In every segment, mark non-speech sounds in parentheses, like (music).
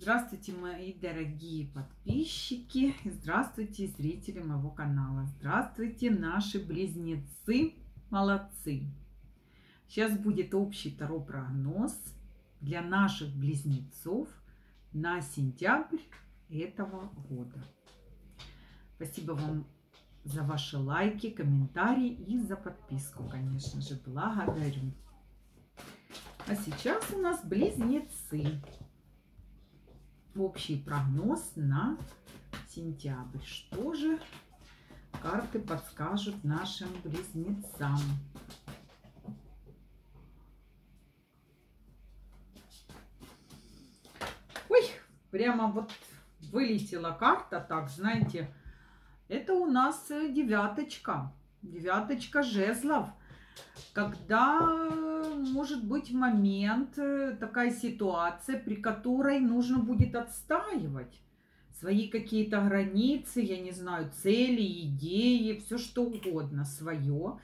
Здравствуйте, мои дорогие подписчики. Здравствуйте, зрители моего канала. Здравствуйте, наши близнецы. Молодцы. Сейчас будет общий таро прогноз для наших близнецов на сентябрь этого года. Спасибо вам за ваши лайки, комментарии и за подписку, конечно же. Благодарю. А сейчас у нас близнецы общий прогноз на сентябрь. Что же карты подскажут нашим близнецам? Ой, прямо вот вылетела карта, так, знаете, это у нас девяточка, девяточка жезлов когда может быть момент, э, такая ситуация, при которой нужно будет отстаивать свои какие-то границы, я не знаю, цели, идеи, все что угодно свое.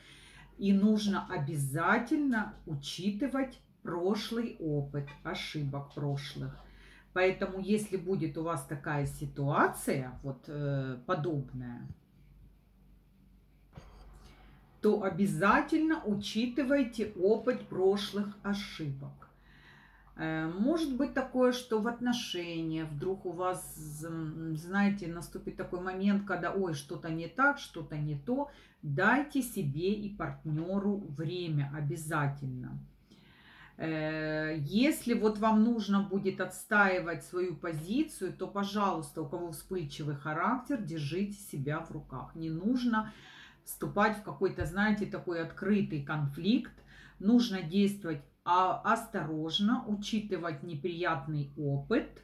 И нужно обязательно учитывать прошлый опыт, ошибок прошлых. Поэтому, если будет у вас такая ситуация, вот э, подобная, то обязательно учитывайте опыт прошлых ошибок. Э, может быть такое, что в отношениях вдруг у вас, знаете, наступит такой момент, когда, ой, что-то не так, что-то не то. Дайте себе и партнеру время обязательно. Э, если вот вам нужно будет отстаивать свою позицию, то, пожалуйста, у кого вспыльчивый характер, держите себя в руках. Не нужно вступать в какой-то, знаете, такой открытый конфликт. Нужно действовать а, осторожно, учитывать неприятный опыт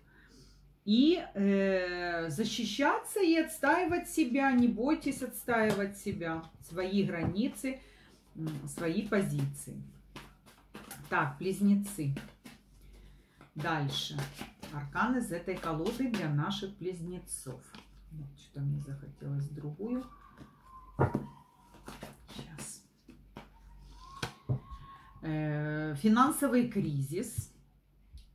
и э, защищаться и отстаивать себя. Не бойтесь отстаивать себя, свои границы, свои позиции. Так, близнецы. Дальше. Аркан из этой колоды для наших близнецов. Что-то мне захотелось другую. Сейчас. Э, финансовый кризис.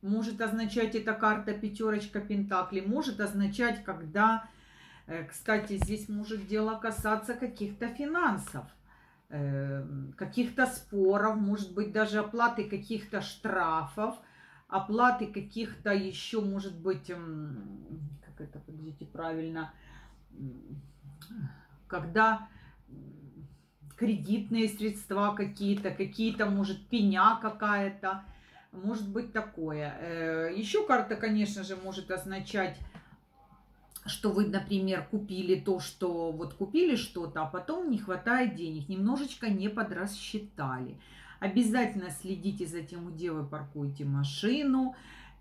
Может означать эта карта пятерочка пентаклей. Может означать, когда, э, кстати, здесь может дело касаться каких-то финансов э, каких-то споров, может быть, даже оплаты каких-то штрафов, оплаты каких-то еще, может быть, как это, подождите, правильно, когда кредитные средства какие-то, какие-то, может, пеня какая-то, может быть такое. Э, Еще карта, конечно же, может означать, что вы, например, купили то, что вот купили что-то, а потом не хватает денег, немножечко не подрасчитали. Обязательно следите за тем, где вы паркуете машину,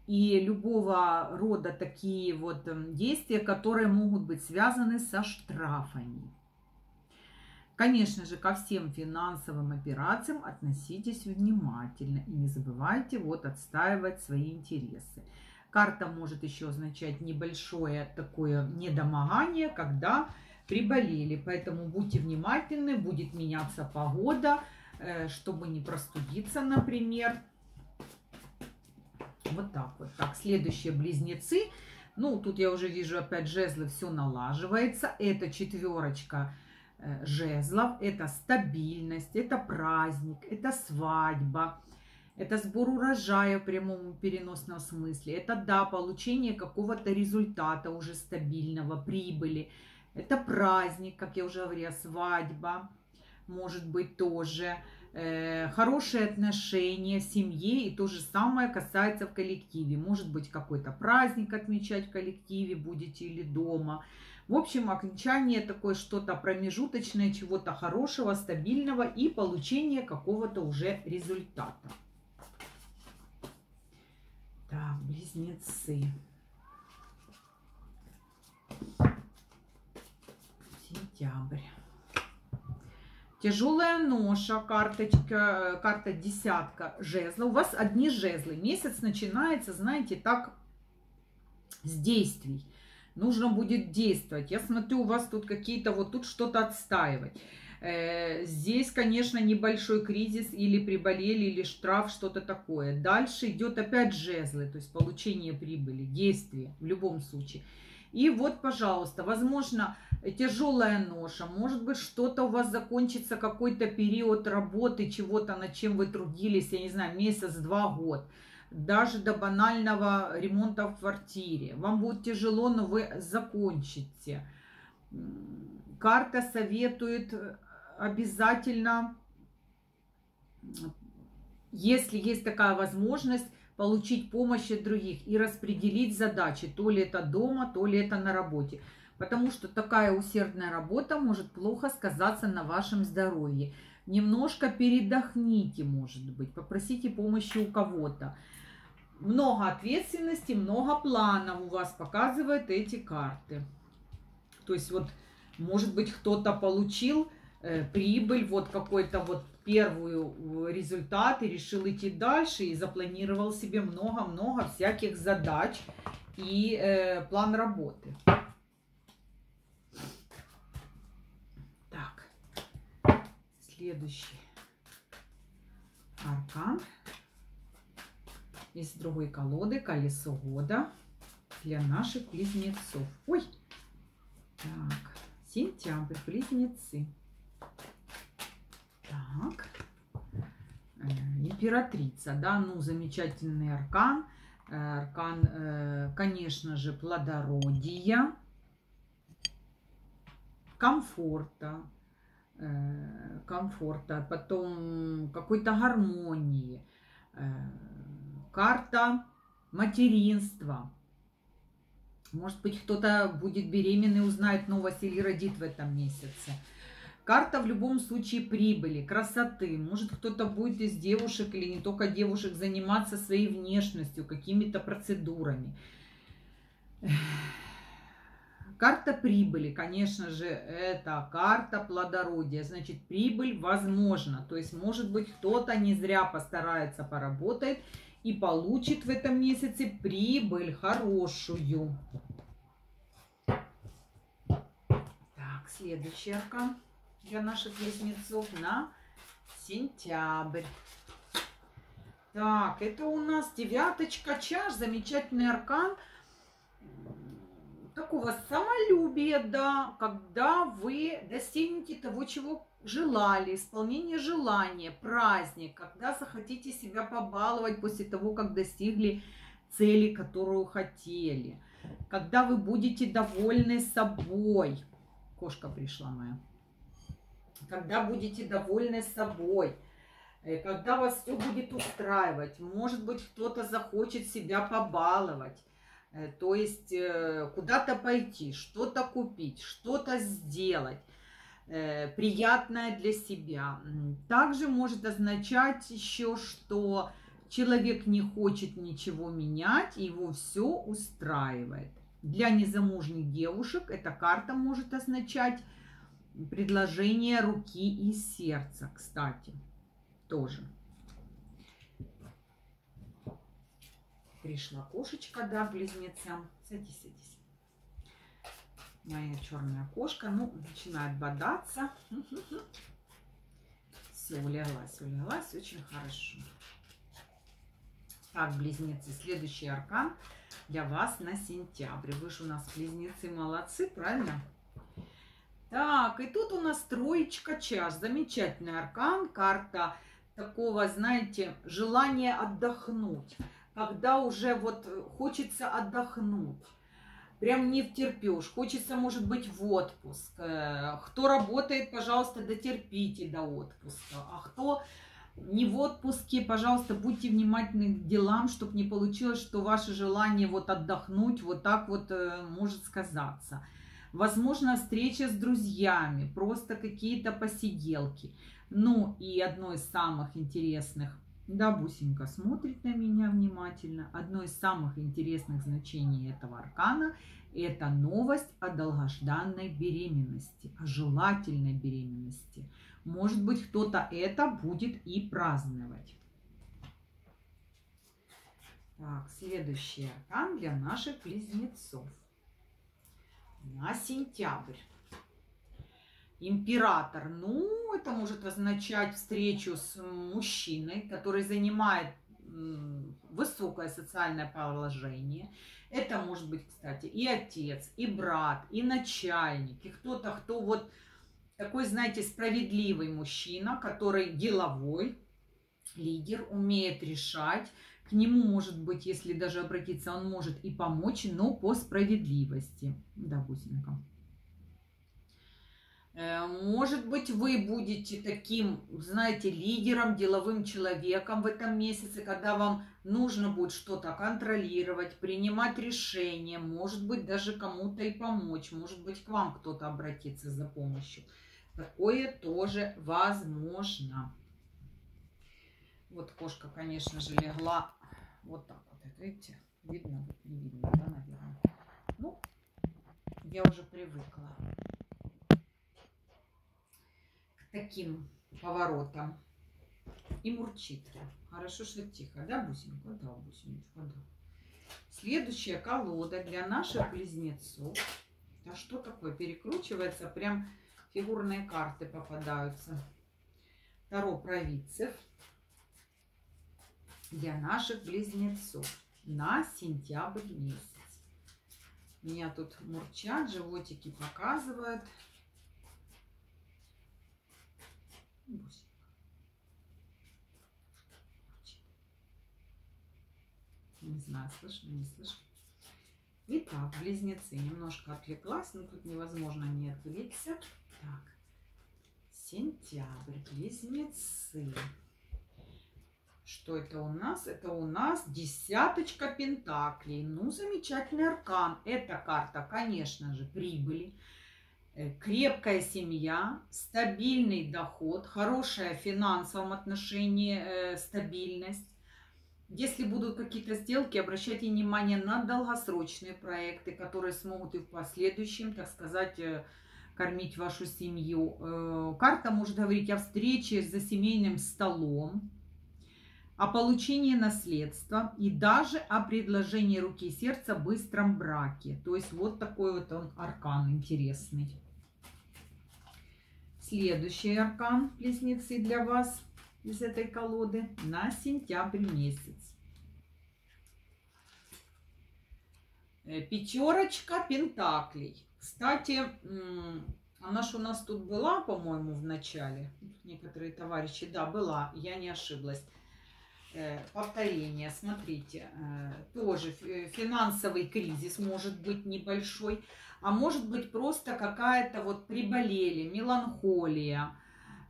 и любого рода такие вот действия, которые могут быть связаны со штрафами. Конечно же, ко всем финансовым операциям относитесь внимательно и не забывайте вот отстаивать свои интересы. Карта может еще означать небольшое такое недомогание, когда приболели. Поэтому будьте внимательны, будет меняться погода, э, чтобы не простудиться, например. Вот так вот. Так, следующие близнецы. Ну, тут я уже вижу опять жезлы, все налаживается. Это четверочка жезлов. Это стабильность, это праздник, это свадьба, это сбор урожая в прямом переносном смысле. Это, да, получение какого-то результата уже стабильного, прибыли. Это праздник, как я уже говорила, свадьба, может быть тоже. Э, хорошие отношения в семье и то же самое касается в коллективе. Может быть какой-то праздник отмечать в коллективе будете или дома. В общем, окончание такое что-то промежуточное, чего-то хорошего, стабильного и получение какого-то уже результата. Так, близнецы. Сентябрь. Тяжелая ноша, карточка, карта десятка жезла. У вас одни жезлы. Месяц начинается, знаете, так с действий нужно будет действовать. Я смотрю, у вас тут какие-то, вот тут что-то отстаивать. Э, здесь, конечно, небольшой кризис или приболели, или штраф, что-то такое. Дальше идет опять жезлы, то есть получение прибыли, действие в любом случае. И вот, пожалуйста, возможно, тяжелая ноша, может быть, что-то у вас закончится, какой-то период работы, чего-то, над чем вы трудились, я не знаю, месяц, два, год даже до банального ремонта в квартире. Вам будет тяжело, но вы закончите. Карта советует обязательно, если есть такая возможность, получить помощь от других и распределить задачи, то ли это дома, то ли это на работе. Потому что такая усердная работа может плохо сказаться на вашем здоровье. Немножко передохните, может быть, попросите помощи у кого-то. Много ответственности, много планов у вас показывают эти карты. То есть вот, может быть, кто-то получил Э, прибыль, вот какой-то вот первую результат и решил идти дальше и запланировал себе много-много всяких задач и э, план работы. Так, следующий аркан из другой колоды колесо года для наших близнецов. Ой, так, сентябрь, близнецы. Так. Э, императрица, да, ну, замечательный аркан. Э, аркан, э, конечно же, плодородия, комфорта, комфорта, потом какой-то гармонии, карта материнства. Может быть, кто-то будет беременный, узнает новость или родит в этом месяце. Карта в любом случае прибыли, красоты. Может кто-то будет из девушек или не только девушек заниматься своей внешностью, какими-то процедурами. Карта прибыли, конечно же, это карта плодородия. Значит, прибыль возможна. То есть, может быть, кто-то не зря постарается, поработает и получит в этом месяце прибыль хорошую. Так, следующий аркан для наших близнецов на сентябрь. Так, это у нас девяточка чаш, замечательный аркан такого самолюбия, да, когда вы достигнете того, чего желали, исполнение желания, праздник, когда захотите себя побаловать после того, как достигли цели, которую хотели, когда вы будете довольны собой. Кошка пришла моя когда будете довольны собой, э, когда вас все будет устраивать. Может быть, кто-то захочет себя побаловать. Э, то есть э, куда-то пойти, что-то купить, что-то сделать приятное для себя. Также может означать еще, что человек не хочет ничего менять, его все устраивает. Для незамужних девушек эта карта может означать предложение руки и сердца, кстати, тоже. Пришла кошечка, да, близнецам. Садись, садись. Моя черная кошка, ну, начинает бодаться. Все, улеглась, улеглась, очень хорошо. Так, близнецы, следующий аркан для вас на сентябрь. Вы же у нас близнецы молодцы, правильно? Так, и тут у нас троечка час. Замечательный аркан, карта такого, знаете, желания отдохнуть. Когда уже вот хочется отдохнуть. Прям не втерпешь. Хочется, может быть, в отпуск. Э, кто работает, пожалуйста, дотерпите до отпуска. А кто не в отпуске, пожалуйста, будьте внимательны к делам, чтобы не получилось, что ваше желание вот отдохнуть вот так вот э, может сказаться возможно, встреча с друзьями, просто какие-то посиделки. Ну и одно из самых интересных, да, Бусенька смотрит на меня внимательно, одно из самых интересных значений этого аркана – это новость о долгожданной беременности, о желательной беременности. Может быть, кто-то это будет и праздновать. Так, следующий аркан для наших близнецов на сентябрь. Император, ну, это может означать встречу с мужчиной, который занимает высокое социальное положение. Это может быть, кстати, и отец, и брат, и начальник, и кто-то, кто вот такой, знаете, справедливый мужчина, который деловой, лидер, умеет решать. К нему, может быть, если даже обратиться, он может и помочь, но по справедливости. Да. Э, может быть, вы будете таким, знаете, лидером, деловым человеком в этом месяце, когда вам нужно будет что-то контролировать, принимать решения, может быть, даже кому-то и помочь, может быть, к вам кто-то обратится за помощью. Такое тоже возможно. Вот кошка, конечно же, легла вот так вот. Видите, видно, не видно, да, наверное. Ну, я уже привыкла к таким поворотам. И мурчит. Хорошо, что тихо, да, бусинка? Да, бусиночка, да. Следующая колода для наших близнецов. А что такое? Перекручивается прям фигурные карты попадаются. Таро провидцев для наших близнецов на сентябрь месяц. Меня тут мурчат, животики показывают. Не знаю, слышно, не слышно. Итак, близнецы. Немножко отвлеклась, но тут невозможно не отвлечься. Так, сентябрь, близнецы. Что это у нас? Это у нас десяточка пентаклей. Ну, замечательный аркан. Эта карта, конечно же, прибыли. Э, крепкая семья, стабильный доход, хорошая в финансовом отношении э, стабильность. Если будут какие-то сделки, обращайте внимание на долгосрочные проекты, которые смогут и в последующем, так сказать, э, кормить вашу семью. Карта может говорить о встрече за семейным столом, о получении наследства и даже о предложении руки и сердца в быстром браке. То есть вот такой вот он аркан интересный. Следующий аркан близнецы для вас из этой колоды на сентябрь месяц. Э, пятерочка пентаклей. Кстати, она же у нас тут была, по-моему, в начале. Некоторые товарищи, да, была, я не ошиблась. Э, повторение, смотрите, э, тоже финансовый кризис может быть небольшой, а может быть просто какая-то вот приболели, меланхолия.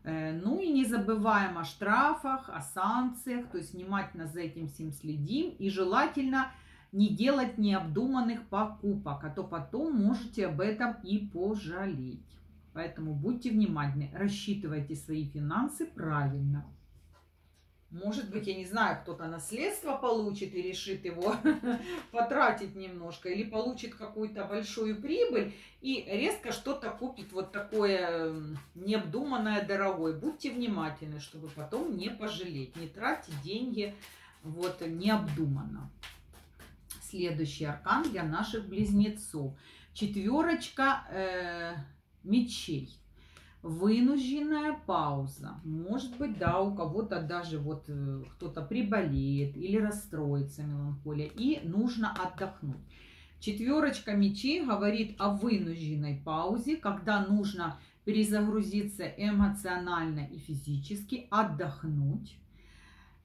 Ну и не забываем о штрафах, о санкциях, то есть внимательно за этим всем следим и желательно не делать необдуманных покупок, а то потом можете об этом и пожалеть. Поэтому будьте внимательны, рассчитывайте свои финансы правильно. Может быть, я не знаю, кто-то наследство получит и решит его (laughs) потратить немножко, или получит какую-то большую прибыль и резко что-то купит вот такое необдуманное, дорогое. Будьте внимательны, чтобы потом не пожалеть, не тратить деньги вот необдуманно следующий аркан для наших близнецов. Четверочка э, мечей. Вынужденная пауза. Может быть, да, у кого-то даже вот э, кто-то приболеет или расстроится меланхолия. И нужно отдохнуть. Четверочка мечей говорит о вынужденной паузе, когда нужно перезагрузиться эмоционально и физически, отдохнуть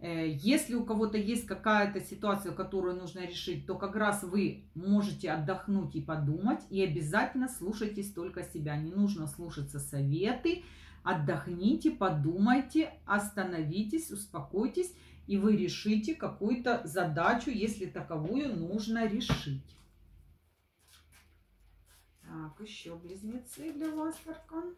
если у кого-то есть какая-то ситуация, которую нужно решить, то как раз вы можете отдохнуть и подумать, и обязательно слушайтесь только себя. Не нужно слушаться советы, отдохните, подумайте, остановитесь, успокойтесь, и вы решите какую-то задачу, если таковую нужно решить. Так, еще близнецы для вас, Аркан.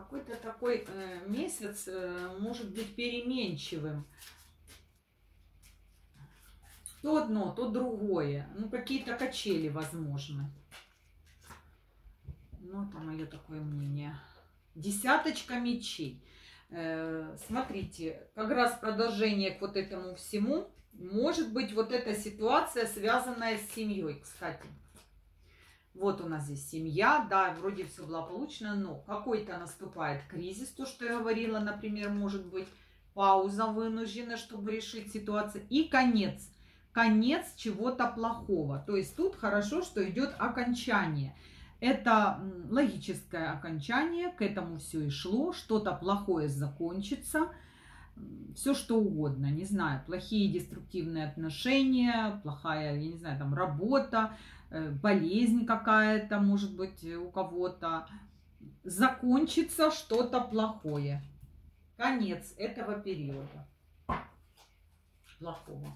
Какой-то такой э, месяц э, может быть переменчивым. То одно, то другое. Ну, какие-то качели возможны. Ну, это мое такое мнение. Десяточка мечей. Э, смотрите, как раз продолжение к вот этому всему. Может быть, вот эта ситуация, связанная с семьей, кстати. Вот у нас здесь семья, да, вроде все благополучно, но какой-то наступает кризис, то, что я говорила, например, может быть, пауза вынуждена, чтобы решить ситуацию, и конец, конец чего-то плохого. То есть тут хорошо, что идет окончание. Это логическое окончание, к этому все и шло, что-то плохое закончится, все что угодно, не знаю, плохие деструктивные отношения, плохая, я не знаю, там работа, Э, болезнь какая-то, может быть, у кого-то, закончится что-то плохое. Конец этого периода. Плохого.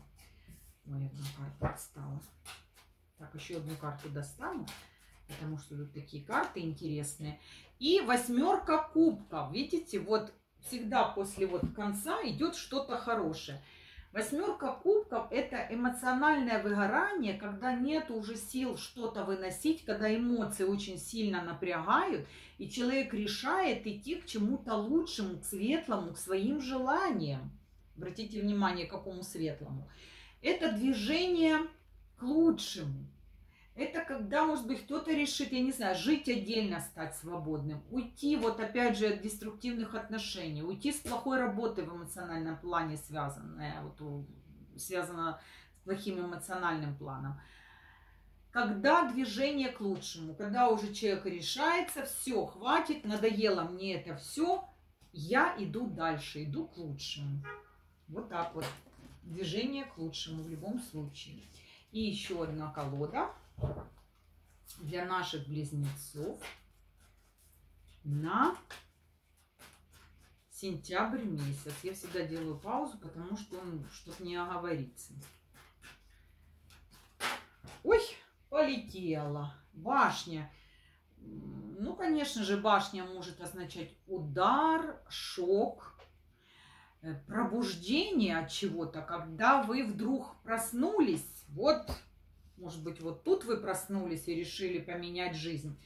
Ой, одна карта отстала. Так, еще одну карту достану, потому что тут такие карты интересные. И восьмерка кубков. Видите, вот всегда после вот конца идет что-то хорошее. Восьмерка кубков – это эмоциональное выгорание, когда нет уже сил что-то выносить, когда эмоции очень сильно напрягают, и человек решает идти к чему-то лучшему, к светлому, к своим желаниям. Обратите внимание, к какому светлому. Это движение к лучшему. Это когда, может быть, кто-то решит, я не знаю, жить отдельно, стать свободным, уйти вот опять же от деструктивных отношений, уйти с плохой работы в эмоциональном плане, связанная, вот, связано с плохим эмоциональным планом. Когда движение к лучшему, когда уже человек решается, все, хватит, надоело мне это все, я иду дальше, иду к лучшему. Вот так вот. Движение к лучшему в любом случае. И еще одна колода для наших близнецов на сентябрь месяц. Я всегда делаю паузу, потому что он что-то не оговорится. Ой, полетела. Башня. Ну, конечно же, башня может означать удар, шок, э, пробуждение от чего-то, когда вы вдруг проснулись. Вот может быть, вот тут вы проснулись и решили поменять жизнь.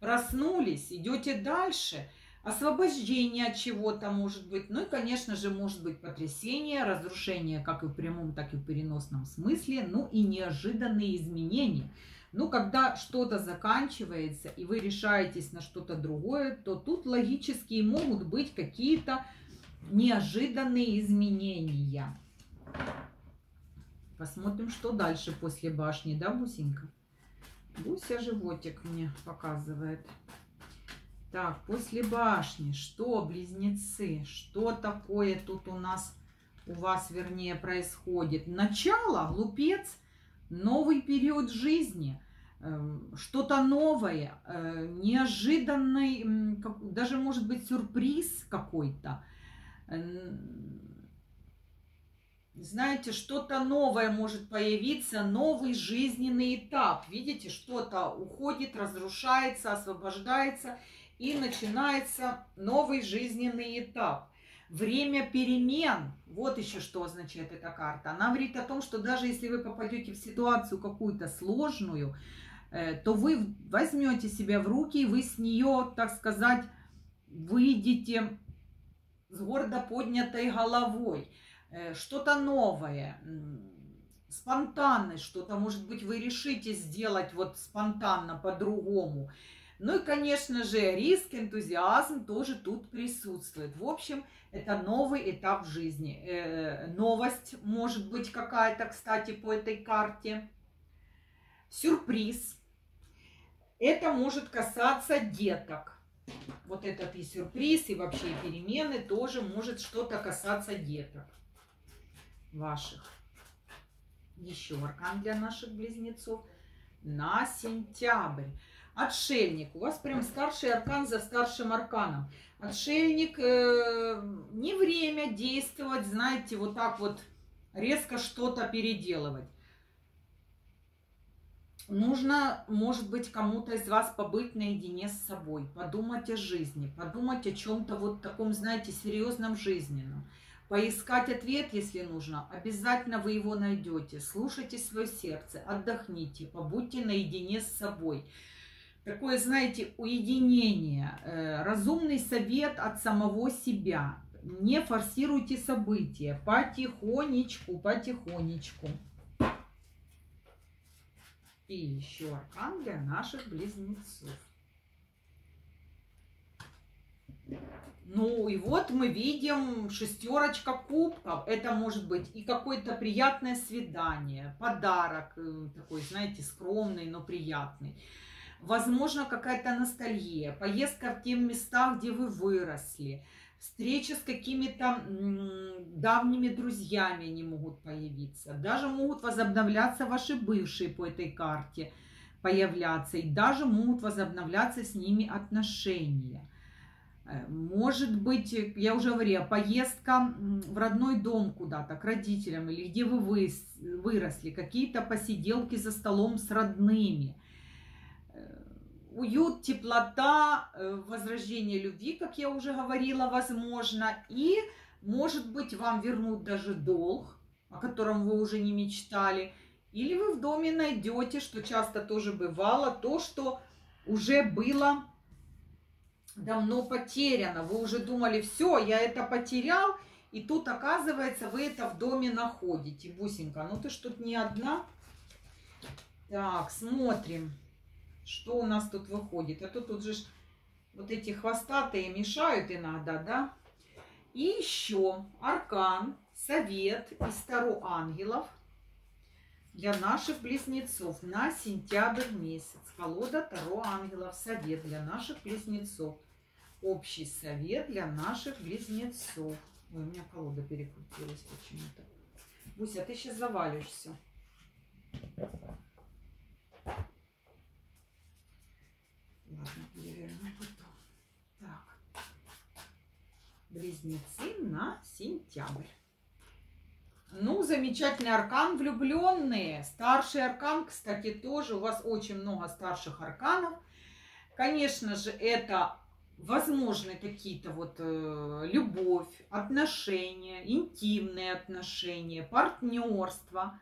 Проснулись, идете дальше. Освобождение от чего-то может быть. Ну и, конечно же, может быть потрясение, разрушение как и в прямом, так и в переносном смысле. Ну и неожиданные изменения. Ну, когда что-то заканчивается, и вы решаетесь на что-то другое, то тут логически могут быть какие-то неожиданные изменения. Посмотрим, что дальше после башни, да, Бусенька? Буся животик мне показывает. Так, после башни, что, близнецы, что такое тут у нас, у вас, вернее, происходит? Начало, глупец, новый период жизни, эм, что-то новое, э, неожиданный, даже, может быть, сюрприз какой-то знаете, что-то новое может появиться, новый жизненный этап. Видите, что-то уходит, разрушается, освобождается, и начинается новый жизненный этап. Время перемен. Вот еще что означает эта карта. Она говорит о том, что даже если вы попадете в ситуацию какую-то сложную, э, то вы возьмете себя в руки, вы с нее, так сказать, выйдете с гордо поднятой головой. Э, что-то новое, спонтанность, что-то, может быть, вы решите сделать вот спонтанно по-другому. Ну и, конечно же, риск, энтузиазм тоже тут присутствует. В общем, это новый этап жизни. Э, новость может быть какая-то, кстати, по этой карте. Сюрприз. Это может касаться деток. Вот этот и сюрприз, и вообще перемены тоже может что-то касаться деток ваших. Еще аркан для наших близнецов на сентябрь. Отшельник. У вас прям старший аркан за старшим арканом. Отшельник, э, не время действовать, знаете, вот так вот резко что-то переделывать. Нужно, может быть, кому-то из вас побыть наедине с собой, подумать о жизни, подумать о чем-то вот таком, знаете, серьезном жизненном. Поискать ответ, если нужно, обязательно вы его найдете. Слушайте свое сердце, отдохните, побудьте наедине с собой. Такое, знаете, уединение, э, разумный совет от самого себя. Не форсируйте события, потихонечку, потихонечку. И еще аркан для наших близнецов. Ну и вот мы видим шестерочка кубков. Это может быть и какое-то приятное свидание, подарок э, такой, знаете, скромный, но приятный. Возможно, какая-то ностальгия, поездка в те места, где вы выросли, встреча с какими-то давними друзьями они могут появиться. Даже могут возобновляться ваши бывшие по этой карте появляться. И даже могут возобновляться с ними отношения. Э, может быть, я уже говорила, поездка в родной дом куда-то, к родителям, или где вы выросли, какие-то посиделки за столом с родными. Э, уют, теплота, э, возрождение любви, как я уже говорила, возможно. И, может быть, вам вернут даже долг, о котором вы уже не мечтали. Или вы в доме найдете, что часто тоже бывало, то, что уже было давно потеряно. Вы уже думали, все, я это потерял, и тут, оказывается, вы это в доме находите. Бусинка, ну ты ж тут не одна. Так, смотрим, что у нас тут выходит. А то тут же вот эти хвостатые мешают иногда, да? И еще аркан, совет из Таро ангелов для наших близнецов на сентябрь месяц. Колода Таро ангелов, совет для наших близнецов общий совет для наших близнецов. Ой, у меня колода перекрутилась почему-то. Буся, ты сейчас завалишься. Ладно, переверну потом. Так. Близнецы на сентябрь. Ну, замечательный аркан влюбленные. Старший аркан, кстати, тоже. У вас очень много старших арканов. Конечно же, это возможны какие-то вот э, любовь, отношения, интимные отношения, партнерство.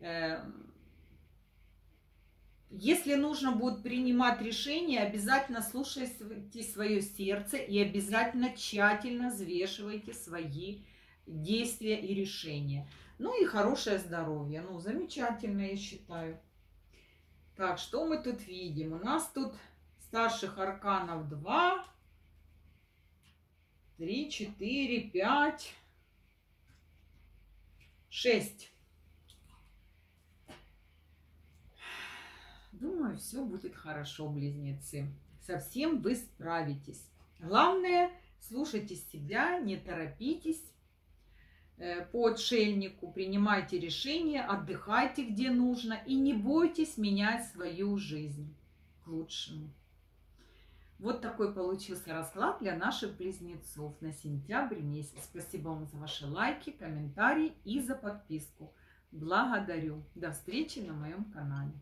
Э, если нужно будет принимать решение, обязательно слушайте свое сердце и обязательно тщательно взвешивайте свои действия и решения. Ну и хорошее здоровье. Ну, замечательно, я считаю. Так, что мы тут видим? У нас тут старших арканов 2, 3, 4, 5, 6. Думаю, все будет хорошо, близнецы. Совсем вы справитесь. Главное, слушайте себя, не торопитесь э, по отшельнику, принимайте решения, отдыхайте где нужно и не бойтесь менять свою жизнь к лучшему. Вот такой получился расклад для наших близнецов на сентябрь месяц. Спасибо вам за ваши лайки, комментарии и за подписку. Благодарю. До встречи на моем канале.